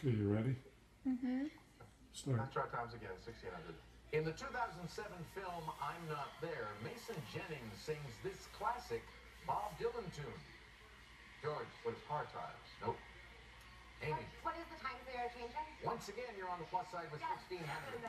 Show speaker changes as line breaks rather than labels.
Okay, you ready?
Mm-hmm.
Start.
Let's try times again, 1600. In the 2007 film I'm Not There, Mason Jennings sings this classic Bob Dylan tune. George, what is hard times? Nope. Amy,
What is the time we are changing?
once again, you're on the plus side with
Yes,
1600.